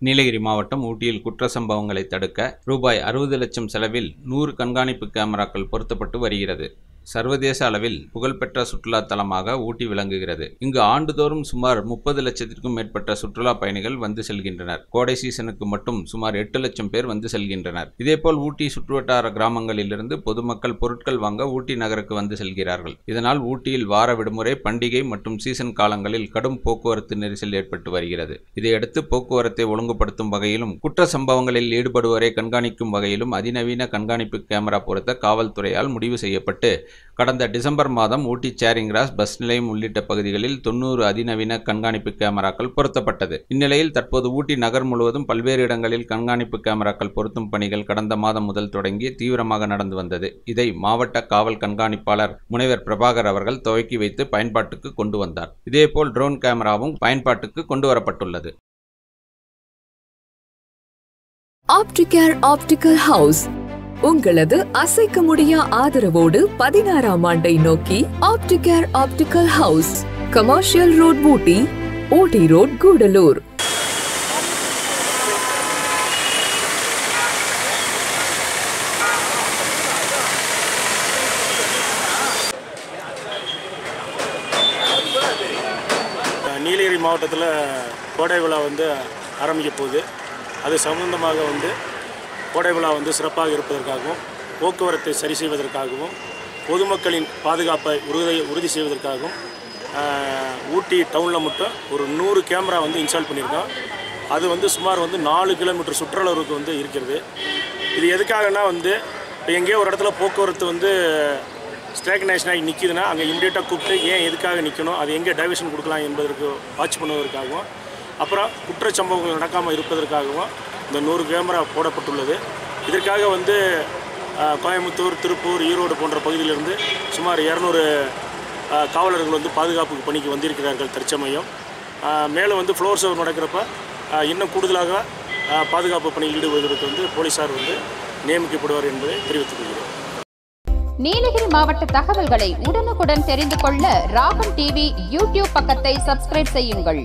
நீலகிரி மாவட்டம் ஊட்டியில் குற்ற சம்பவங்களை தடுக்க ரூபாய் அறுபது லட்சம் செலவில் நூறு கண்காணிப்பு கேமராக்கள் பொருத்தப்பட்டு வருகிறது. சர்வதேச அளவில் புகழ்பெற்ற சுற்றுலா தலமாக ஊட்டி விளங்குகிறது. இங்கு ஆண்டுதோறும் சுமார் முப்பது லட்சத்திற்கும் மேற்பட்ட சுற்றுலா பயணிகள் வந்து செல்கின்றனர். கோடை சீசனுக்கு மட்டும் சுமார் எட்டு லட்சம் பேர் வந்து செல்கின்றனர். இதேபோல் ஊட்டி சுற்றுவட்டார கிராமங்களிலிருந்து பொதுமக்கள் பொருட்கள் வாங்க ஊட்டி நகருக்கு வந்து செல்கிறார்கள். இதனால் ஊட்டியில் வார விடுமுறை பண்டிகை மற்றும் சீசன் காலங்களில் கடும் போக்குவரத்து நெரிசல் ஏற்பட்டு வருகிறது. இதையடுத்து போக்குவரத்தை ஒழுங்குபடுத்தும் வகையிலும் குற்ற சம்பவங்களில் ஈடுபடுவோரை கண்காணிக்கும் வகையிலும் அதிநவீன கண்காணிப்பு கேமரா பொருத்த காவல்துறையால் முடிவு செய்யப்பட்டு கடந்த டிசம்பர் மாதம் ஊட்டி சேரிங் கிராஸ் பஸ் நிலையம் உள்ளிட்ட பகுதிகளில் தொன்னூறு அதிநவீன கண்காணிப்பு கேமராக்கள் பொருத்தப்பட்டது. இந்நிலையில் தற்போது ஊட்டி நகர் முழுவதும் பல்வேறு இடங்களில் கண்காணிப்பு கேமராக்கள் பொருத்தும் பணிகள் கடந்த மாதம் முதல் தொடங்கி தீவிரமாக நடந்து வந்தது. இதை மாவட்ட காவல் கண்காணிப்பாளர் முனைவர் பிரபாகர் அவர்கள் துவக்கி வைத்து பயன்பாட்டுக்கு கொண்டு வந்தார். இதேபோல் ட்ரோன் கேமராவும் பயன்பாட்டுக்கு கொண்டு வரப்பட்டுள்ளது. ஆப்டிகேர் ஆப்டிகல் ஹவுஸ் உங்களது அசைக்க முடியா ஆதரவோடு பதினாறாம் ஆண்டை நோக்கி Opticare optical house commercial road Ooty Ooty road Gudalur. Nilgiri மாவட்டத்தில் கோடை விழா வந்து ஆரம்பிக்க போகுது. அது சம்பந்தமாக வந்து கோடை விழா வந்து சிறப்பாக இருப்பதற்காகவும் போக்குவரத்தை சரி செய்வதற்காகவும் பொதுமக்களின் பாதுகாப்பை உறுதி உறுதி செய்வதற்காகவும் ஊட்டி டவுனில் மட்டும் ஒரு நூறு கேமரா வந்து இன்ஸ்டால் பண்ணியிருக்கோம். அது வந்து சுமார் வந்து நாலு கிலோமீட்டர் சுற்றளவுக்கு வந்து இருக்கிறது. இது எதுக்காகனா வந்து இப்போ எங்கேயோ ஒரு இடத்துல போக்குவரத்து வந்து ஸ்டாக்னேஷன் ஆகி நிற்கிதுன்னா அங்கே இம்மிடியேட்டாக கூப்பிட்டு ஏன் எதுக்காக நிற்கணும் அது எங்கே டைவர்ஷன் கொடுக்கலாம் என்பதற்கு வாட்ச் பண்ணுவதற்காகவும் அப்புறம் குற்றச்சம்பவங்கள் நடக்காமல் இருப்பதற்காகவும் இந்த நூறு கேமரா போடப்பட்டுள்ளது. இதற்காக வந்து கோயம்புத்தூர் திருப்பூர் ஈரோடு போன்ற பகுதியிலிருந்து சுமார் இரநூறு காவலர்கள் வந்து பாதுகாப்பு பணிக்கு வந்திருக்கிறார்கள் தற்சமயம். மேலே மேலும் வந்து ஃப்ளோர் ஷோ நடக்கிறப்ப இன்னும் கூடுதலாக பாதுகாப்பு பணியில் ஈடுபடுவதற்கு வந்து போலீஸார் வந்து நியமிக்கப்படுவார் என்பதை தெரிவித்துக் கொள்கிறேன். நீலகிரி மாவட்ட தகவல்களை உடனுக்குடன் தெரிந்து கொள்ள ராகம் டிவி யூடியூப் பக்கத்தை சப்ஸ்கிரைப் செய்யுங்கள்.